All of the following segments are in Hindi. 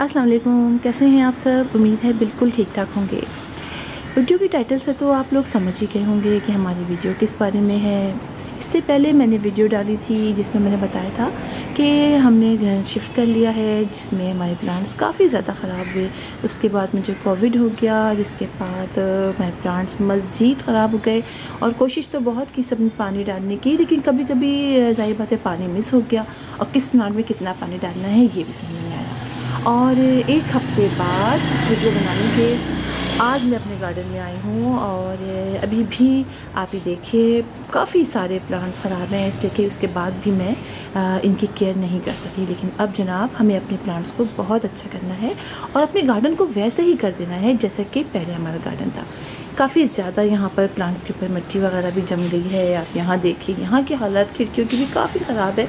अस्सलाम वालेकुम, कैसे हैं आप सब? उम्मीद है बिल्कुल ठीक ठाक होंगे। वीडियो के टाइटल से तो आप लोग समझ ही गए होंगे कि हमारी वीडियो किस बारे में है। इससे पहले मैंने वीडियो डाली थी जिसमें मैंने बताया था कि हमने घर शिफ्ट कर लिया है, जिसमें हमारे प्लांट्स काफ़ी ज़्यादा ख़राब हुए। उसके बाद मुझे कोविड हो गया, जिसके बाद मेरे प्लांट्स मज़ीद ख़राब हो गए। और कोशिश तो बहुत की सब पानी डालने की, लेकिन कभी कभी ज़ाहिर बात है पानी मिस हो गया। और किस प्लांट में कितना पानी डालना है, ये भी समझ नहीं आया। और एक हफ़्ते बाद इस वीडियो बनाने के आज मैं अपने गार्डन में आई हूँ और अभी भी आप ही देखिए, काफ़ी सारे प्लांट्स ख़राब हैं। इसलिए कि उसके बाद भी मैं इनकी केयर नहीं कर सकी। लेकिन अब जनाब, हमें अपने प्लांट्स को बहुत अच्छा करना है और अपने गार्डन को वैसे ही कर देना है जैसे कि पहले हमारा गार्डन था। काफ़ी ज़्यादा यहाँ पर प्लांट्स के ऊपर मिट्टी वगैरह भी जम गई है। आप यहाँ देखिए, यहाँ की हालत खिड़कियों की भी काफ़ी ख़राब है।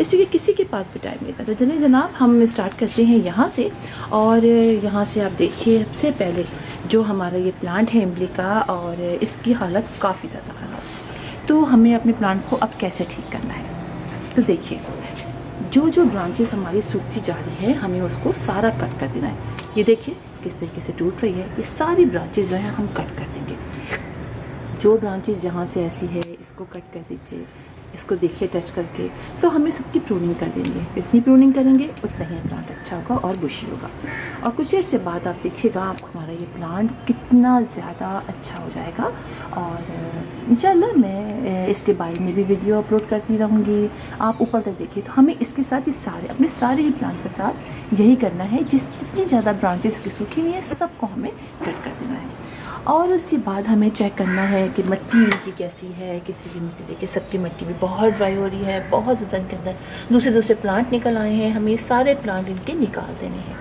इसलिए किसी के पास भी टाइम नहीं था। तो जने जनाब, हम स्टार्ट करते हैं यहाँ से और यहाँ से आप देखिए, सबसे पहले जो हमारा ये प्लांट है इमली का और इसकी हालत काफ़ी ज़्यादा ख़राब तो हमें अपने प्लांट को अब कैसे ठीक करना है? तो देखिए, जो जो ब्रांचेस हमारी सूखती जा रही है, हमें उसको सारा कट कर देना है। ये देखिए, किस तरीके से टूट रही है। ये सारी ब्रांचेस जो हैं, हम कट कर देंगे। जो ब्रांचेस जहाँ से ऐसी है, इसको कट कर दीजिए। इसको देखिए टच करके। तो हमें सबकी प्रूनिंग कर देंगे। जितनी प्रूनिंग करेंगे, उतना ही प्लांट अच्छा होगा और बुशी होगा। और कुछ देर से बाद आप देखिएगा आप हमारा ये प्लांट कितना ज़्यादा अच्छा हो जाएगा। और, इंशाल्लाह मैं इसके बारे में भी वीडियो अपलोड करती रहूँगी। आप ऊपर तक देखिए तो हमें इसके साथ ये सारे, अपने सारे ही प्लांट के साथ यही करना है। जिस जितनी ज़्यादा ब्रांचेस की सूखी हुई है, सबको हमें कट कर देना है। और उसके बाद हमें चेक करना है कि मिट्टी इनकी कैसी है, किसी की मिट्टी देखिए, सबकी मिट्टी भी बहुत ड्राई हो रही है, बहुत ज़्यादा इनके अंदर दूसरे दूसरे प्लांट निकल आए हैं, हमें सारे प्लांट इनके निकाल देने हैं।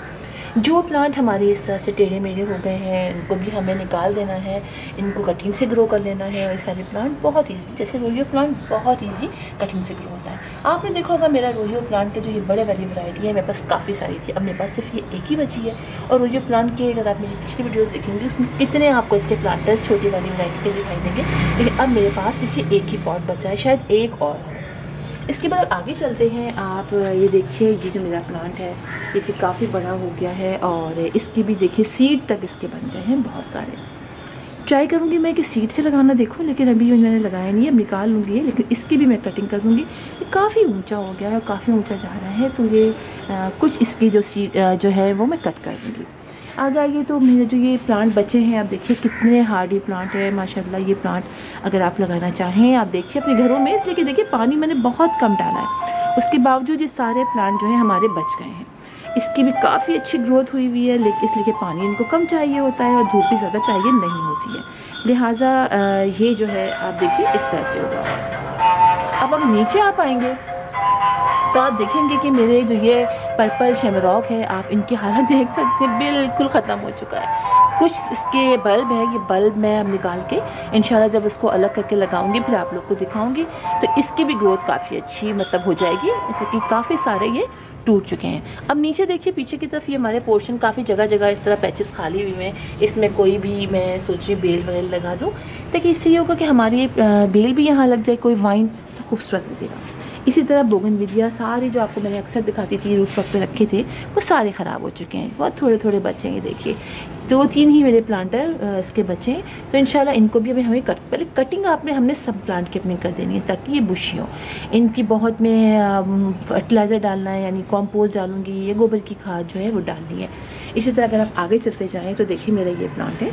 जो प्लांट हमारे इस तरह से टेढ़े मेढ़े हो गए हैं, इनको भी हमें निकाल देना है, इनको कटिंग से ग्रो कर लेना है और ये सारे प्लांट बहुत ईजी जैसे रोहियो प्लांट बहुत ईजी कटिंग से ग्रो होता है। आपने देखा होगा मेरा रोहियो प्लांट के जो ये बड़े वाली वैरायटी है, मेरे पास काफ़ी सारी थी, अब मेरे पास सिर्फ़ ये एक ही बची है। और रोहियो प्लांट के, अगर आप मेरी पिछली वीडियोज़ देखेंगे, उसमें कितने आपको इसके प्लांटर्स छोटी वाली वरायटी के दिखाई देंगे। लेकिन अब मेरे पास सिर्फ़ ये एक ही पॉट बचा है, शायद एक और। इसके बाद आगे चलते हैं। आप ये देखिए ये जो मेरा प्लांट है ये फिर काफ़ी बड़ा हो गया है और इसकी भी देखिए सीड तक इसके बन गए हैं बहुत सारे। ट्राई करूँगी मैं कि सीड से लगाना देखूँ लेकिन अभी मैंने लगाया नहीं है अब निकाल लूँगी लेकिन इसकी भी मैं कटिंग कर दूँगी। ये काफ़ी ऊँचा हो गया है काफ़ी ऊँचा जा रहा है तो ये आ, कुछ इसकी जो सीड जो है वो मैं कट कर दूँगी। आगे आइए तो मेरे जो ये प्लांट बचे हैं, आप देखिए कितने हार्डी प्लांट है, माशाल्लाह ये प्लांट अगर आप लगाना चाहें, आप देखिए अपने घरों में, इसलिए कि देखिए पानी मैंने बहुत कम डाला है। उसके बावजूद ये सारे प्लांट जो है हमारे बच गए हैं। इसकी भी काफ़ी अच्छी ग्रोथ हुई हुई है लेकिन इसलिए पानी इनको कम चाहिए होता है और धूप भी ज़्यादा चाहिए नहीं होती है। लिहाजा ये जो है, आप देखिए इस तरह से होगा। अब हम नीचे आ पाएँगे। तो आप देखेंगे कि मेरे जो ये पर्पल शेमरॉक है, आप इनकी हालत देख सकते हैं, बिल्कुल ख़त्म हो चुका है। कुछ इसके बल्ब है, ये बल्ब मैं अब निकाल के इंशाल्लाह जब उसको अलग करके लगाऊँगी, फिर आप लोग को दिखाऊँगी। तो इसकी भी ग्रोथ काफ़ी अच्छी मतलब हो जाएगी जैसे कि काफ़ी सारे ये टूट चुके हैं। अब नीचे देखिए, पीछे की तरफ़ ये हमारे पोर्शन काफ़ी जगह जगह इस तरह पैचेस खाली हुए हैं। इसमें कोई भी मैं सोच बेल वगैरह लगा दूँ। ताकि इससे ये होगा कि हमारी बेल भी यहाँ लग जाए, कोई वाइन तो खूबसूरत लगेगा। इसी तरह बोगन विदिया सारे जो आपको मैंने अक्सर दिखाती थी रूफ टॉप पे रखे थे, वो सारे ख़राब हो चुके हैं। बहुत थोड़े थोड़े बच्चे हैं, देखिए। दो तीन ही मेरे प्लांटर इसके बच्चे हैं। तो इंशाल्लाह इनको भी अभी हमें कट पहले कटिंग आपने, हमने सब प्लांट की अपनी कर देनी है, ताकि ये बुशी हो इनकी बहुत में फर्टिलाइज़र डालना है, यानी कॉम्पोस्ट डालूँगी, ये गोबर की खाद जो है वो डालनी है। इसी तरह अगर आप आगे चलते जाएँ तो देखिए मेरा ये प्लांट है।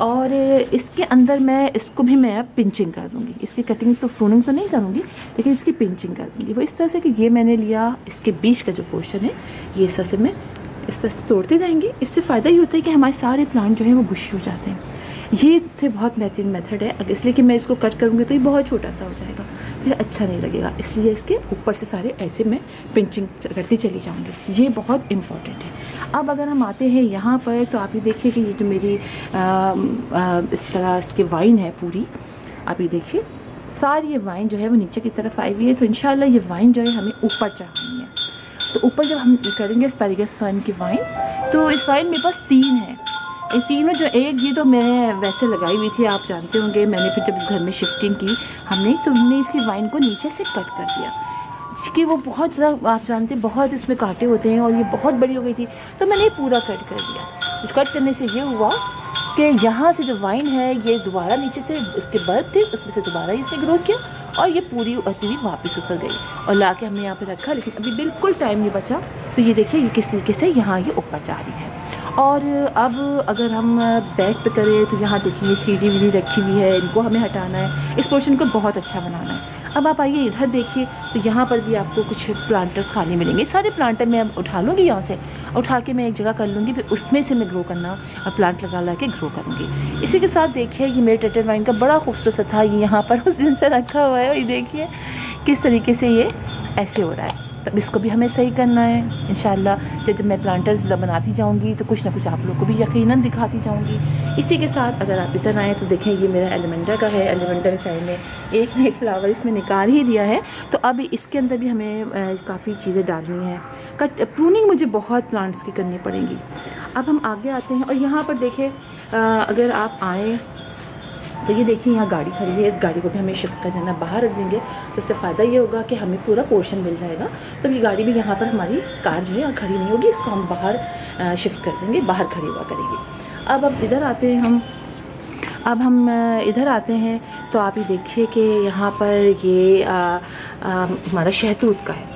और इसके अंदर मैं, इसको भी मैं अब पिंचिंग कर दूँगी। इसकी कटिंग तो फ्रूनिंग तो नहीं करूँगी, लेकिन इसकी पिंचिंग कर दूँगी। वो इस तरह से कि ये मैंने लिया, इसके बीच का जो पोर्शन है, ये इस तरह से मैं इस तरह से तोड़ते जाएँगे। इससे फ़ायदा ये होता है कि हमारे सारे प्लांट जो हैं वो बुश हो जाते हैं। ये सबसे बहुत बेहतरीन मेथड है। अगर इसलिए कि मैं इसको कट करूँगी तो ये बहुत छोटा सा हो जाएगा। फिर अच्छा नहीं लगेगा। इसलिए इसके ऊपर से सारे ऐसे मैं पिंचिंग करती चली जाऊँगी। ये बहुत इंपॉर्टेंट है। अब अगर हम आते हैं यहाँ पर तो आप ये देखिए कि ये जो मेरी आ, आ, इस तरह इसकी वाइन है पूरी। आप ये देखिए सारी ये वाइन जो है वो नीचे की तरफ़ आई हुई है तो इन ये वाइन जो है हमें ऊपर चढ़ानी है। तो ऊपर जब हम करेंगे इस स्पेरिगस फन की वाइन तो इस वाइन मेरे पास तीन है। इन तीनों जो एक ये तो मैंने वैसे लगाई हुई थी आप जानते होंगे मैंने फिर जब इस घर में शिफ्टिंग की हमने तो हमने इसकी वाइन को नीचे से कट कर दिया। कि वो बहुत ज़्यादा, आप जानते हैं, बहुत इसमें कांटे होते हैं और ये बहुत बड़ी हो गई थी तो मैंने ये पूरा कट कर दिया। कट करने से ये हुआ कि यहाँ से जो वाइन है, ये दोबारा नीचे से इसके बल्ब थे, उसमें से दोबारा इसने ग्रो किया और ये पूरी हुई वापस ऊपर गई। और ला के हमने यहाँ पर रखा, लेकिन अभी बिल्कुल टाइम नहीं बचा। तो ये देखिए, ये किस तरीके से यहाँ ये ऊपर जा रही है। और अब अगर हम बैक पे करें तो यहाँ देखिए सीढ़ी वीढ़ी रखी हुई है, इनको हमें हटाना है। इस पोर्शन को बहुत अच्छा बनाना है। अब आप आइए इधर देखिए तो यहाँ पर भी आपको कुछ प्लांटर्स खाली मिलेंगे। सारे प्लांटर मैं अब उठा लूँगी यहाँ से। उठा के मैं एक जगह कर लूँगी, फिर उसमें से मैं ग्रो करना और प्लांट लगा ला के ग्रो करूँगी। इसी के साथ देखिए, ये मेरे टेटर वाइन का बड़ा खूबसूरत था। ये यहाँ पर उस दिन से रखा हुआ है, और ये देखिए, किस तरीके से ये ऐसे हो रहा है। तब इसको भी हमें सही करना है। इन जब जब मैं प्लांटर्स बनाती जाऊँगी तो कुछ ना कुछ आप लोग को भी यकीन दिखाती जाऊँगी। इसी के साथ अगर आप इधर आएँ तो देखें ये मेरा एलिमेंटर का है। एलिमेंटर चाय में एक ना एक फ्लावर इसमें निकाल ही दिया है। तो अब इसके अंदर भी हमें काफ़ी चीज़ें डालनी है। कट प्रूनिंग मुझे बहुत प्लांट्स की करनी पड़ेंगी। अब हम आगे आते हैं और यहाँ पर देखें अगर आप आएँ तो ये देखिए, यहाँ गाड़ी खड़ी है। इस गाड़ी को भी हमें शिफ्ट कर देना बाहर रख देंगे तो इससे फ़ायदा ये होगा कि हमें पूरा पोर्शन मिल जाएगा। तो ये गाड़ी भी यहाँ पर हमारी कार जो है खड़ी नहीं होगी। इसको हम बाहर शिफ्ट कर देंगे। बाहर खड़ी हुआ करेंगे। अब अब इधर आते हैं हम। अब हम इधर आते हैं। तो आप ये देखिए कि यहाँ पर ये हमारा शहतूत का है।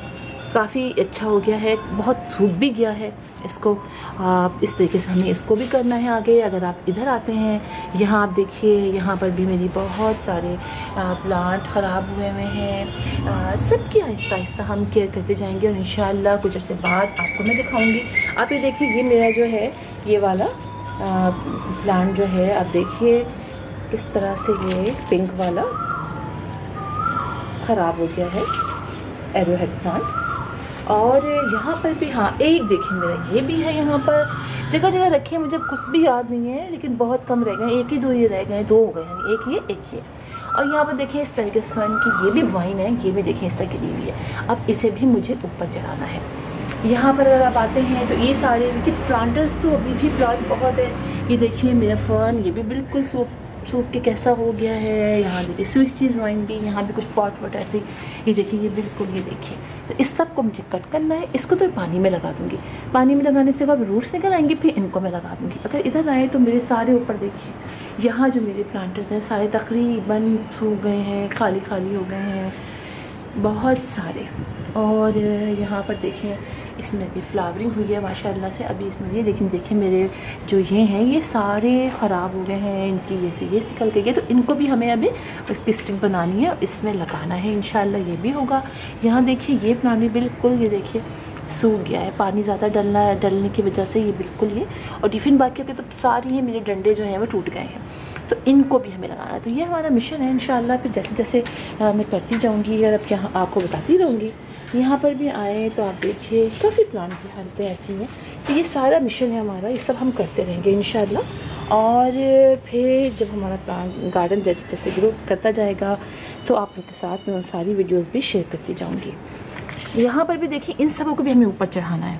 काफ़ी अच्छा हो गया है, बहुत सूख भी गया है इसको। आप इस तरीके से हमें इसको भी करना है आगे। अगर आप इधर आते हैं, यहाँ आप देखिए, यहाँ पर भी मेरी बहुत सारे प्लांट ख़राब हुए हुए हैं। सबकी आहिस्ता आहिस्ता हम केयर करते जाएँगे और इन कुछ अर्से बाद आपको मैं दिखाऊँगी। आप ये देखिए, ये मेरा जो है, ये वाला प्लांट जो है, आप देखिए किस तरह से ये पिंक वाला ख़राब हो गया है एरोहेड प्लांट और यहाँ पर भी हाँ एक देखिए मेरा ये भी है यहाँ पर। जगह जगह रखे मुझे कुछ भी याद नहीं है, लेकिन बहुत कम रह गए एक ही दो ये रह गए दो हो गए यानी एक ये एक ये। और यहाँ पर देखिए इस तरीके से की ये भी वाइन है, ये भी देखिए इस तरह गिरी हुई है। अब इसे भी मुझे ऊपर चढ़ाना है। यहाँ पर अगर आप आते हैं तो ये सारे, देखिए प्लांटर्स तो अभी भी प्लांट बहुत है। ये देखिए मेरा फर्न ये भी बिल्कुल सूख सूख के कैसा हो गया है, यहाँ देखिए स्विच चीज़ वाइन भी, यहाँ भी कुछ पॉट वॉट ऐसी, ये देखिए, ये बिल्कुल, ये देखिए। तो इस सबको मुझे कट करना है, इसको तो पानी में लगा दूँगी। पानी में लगाने से बाद रूट्स निकल आएँगे, फिर इनको मैं लगा दूँगी। अगर इधर आए तो मेरे सारे ऊपर देखिए, यहाँ जो मेरे प्लांटर्स हैं, सारे तकरीबन सूख गए हैं खाली खाली हो गए हैं, बहुत सारे। और यहाँ पर देखें इसमें भी फ्लावरिंग हुई है, माशाल्लाह से अभी इसमें ये लेकिन देखें मेरे जो ये हैं, ये सारे ख़राब हो गए हैं, इनकी ये से, ये निकल के गए तो इनको भी हमें अभी इसकी स्टिंग बनानी है और इसमें लगाना है। इन ये भी होगा। यहाँ देखिए, ये प्लान भी बिल्कुल, ये देखिए, सूख गया है। पानी ज़्यादा डलना, डलने की वजह से ये बिल्कुल ये। और टिफ़िन बाकी के तो सारी हैं मेरे डंडे जो हैं, वो टूट गए हैं। तो इनको भी हमें लगाना है। तो ये हमारा मिशन है इन फिर जैसे जैसे मैं करती जाऊँगी और अब यहाँ, आपको बताती रहूँगी। यहाँ पर भी आए तो आप देखिए, काफ़ी प्लांट की हालतें ऐसी हैं तो ये सारा मिशन है हमारा, ये सब हम करते रहेंगे इन और फिर जब हमारा प्लांट गार्डन जैसे जैसे ग्रो करता जाएगा तो आप लोग के साथ मैं उन सारी वीडियोस भी शेयर करती जाऊँगी। यहाँ पर भी देखिए, इन सबों को भी हमें ऊपर चढ़ाना है।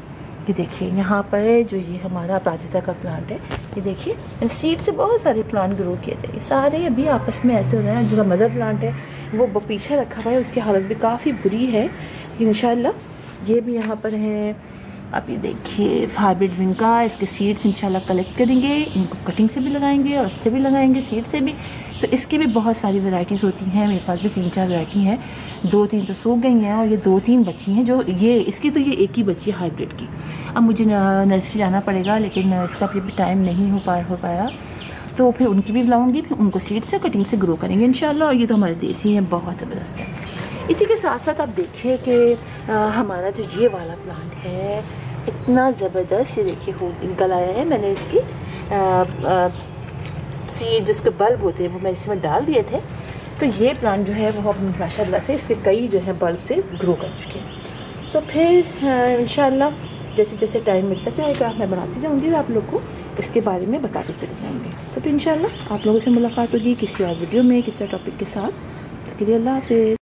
ये देखिए, यहाँ पर जो ये हमारा अपराजिता का प्लांट है, ये देखिए सीड से बहुत सारे प्लांट ग्रो किए थे। सारे अभी आपस में ऐसे हो रहे हैं, जो मदर प्लांट है वो पीछे रखा हुआ है, उसकी हालत भी काफ़ी बुरी है। इन ये भी यहाँ पर है। आप ये देखिए हाइब्रिड विंग का, इसके सीड्स इंशाल्लाह कलेक्ट करेंगे, इनको कटिंग से भी लगाएँगे और उससे भी लगाएँगे सीड से भी। तो इसकी भी बहुत सारी वैरायटीज़ होती हैं, मेरे पास भी तीन चार वैरायटी हैं। दो तीन तो सूख गई हैं और ये दो तीन बची हैं, जो ये, इसकी तो ये एक ही बची है हाइब्रिड की। अब मुझे नर्सरी जाना पड़ेगा, लेकिन इसका भी टाइम नहीं हो पा हो पाया। तो फिर उनकी भी बुलाऊँगी फिर उनको सीड से कटिंग से ग्रो करेंगे इन और ये तो हमारे देसी हैं, बहुत ज़बरदस्त है। इसी के साथ साथ आप देखिए कि हमारा जो ये वाला प्लांट है, इतना ज़बरदस्त ये देखिए हो, निकल आया है। मैंने इसकी सी जिसके बल्ब होते हैं, वो मैं इसमें डाल दिए थे। तो ये प्लांट जो है, वो माशाल्लाह से इसके कई जो है बल्ब से ग्रो कर चुके हैं। तो फिर इन जैसे जैसे टाइम मिलता जाएगा, मैं बनाती जाऊँगी आप लोग को इसके बारे में बताते चले जाएँगे तो फिर इन आप लोगों से मुलाकात होगी किसी और वीडियो में, किसी और टॉपिक के साथ। तो के लिए अल्लाह हाफिज़।